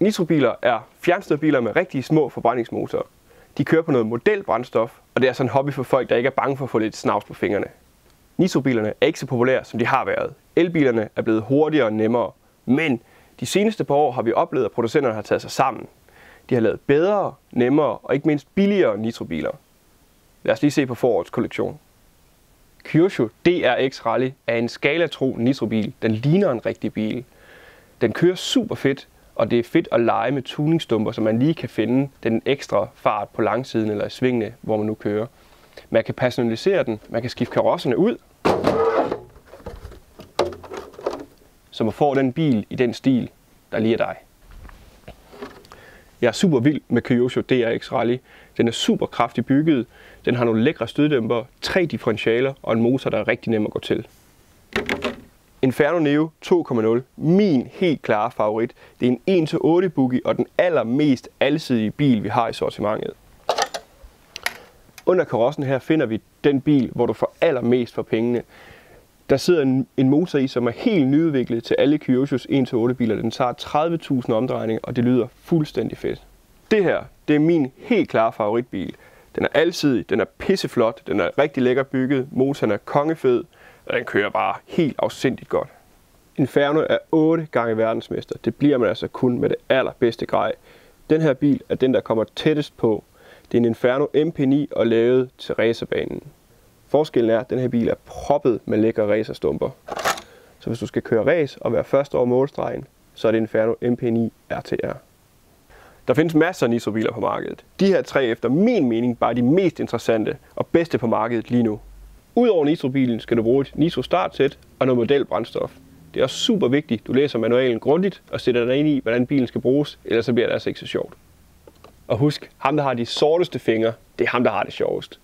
Nitrobiler er fjernstødbiler med rigtig små forbrændingsmotorer. De kører på noget modelbrændstof, og det er sådan en hobby for folk, der ikke er bange for at få lidt snavs på fingrene. Nitrobilerne er ikke så populære, som de har været. Elbilerne er blevet hurtigere og nemmere, men de seneste par år har vi oplevet, at producenterne har taget sig sammen. De har lavet bedre, nemmere og ikke mindst billigere nitrobiler. Lad os lige se på forårets kollektion. Kyosho DRX Rally er en skalatro nitrobil. Den ligner en rigtig bil. Den kører super fedt, og det er fedt at lege med tuningstumper, så man lige kan finde den ekstra fart på langsiden eller i svingene, hvor man nu kører. Man kan personalisere den, man kan skifte karosserne ud, så man får den bil i den stil, der lige er dig. Jeg er super vild med Kyosho DRX Rally. Den er super kraftigt bygget, den har nogle lækre støddæmper, tre differentialer og en motor, der er rigtig nem at gå til. Inferno Neo 2.0, min helt klare favorit. Det er en 1-8 boogie og den allermest alsidige bil, vi har i sortimentet. Under karossen her finder vi den bil, hvor du får allermest for pengene. Der sidder en, en motor i, som er helt nyudviklet til alle Kyoshos 1-8 biler. Den tager 30.000 omdrejninger, og det lyder fuldstændig fedt. Det her, det er min helt klare favoritbil. Den er alsidig, den er pisseflot, den er rigtig lækker bygget, motoren er kongefed, og den kører bare helt afsindigt godt. Inferno er 8 gange verdensmester. Det bliver man altså kun med det allerbedste grej. Den her bil er den, der kommer tættest på. Det er en Inferno MP9 og lavet til racerbanen. Forskellen er, at den her bil er proppet med lækre racerstumper. Så hvis du skal køre race og være først over målstregen, så er det Inferno MP9 RTR. Der findes masser af nitrobiler på markedet. De her tre efter min mening bare de mest interessante og bedste på markedet lige nu. Udover nitrobilen skal du bruge et nitro startsæt og noget modelbrændstof. Det er også super vigtigt, du læser manualen grundigt og sætter dig ind i, hvordan bilen skal bruges, ellers så bliver det altså ikke så sjovt. Og husk, ham der har de sorteste fingre, det er ham der har det sjovest.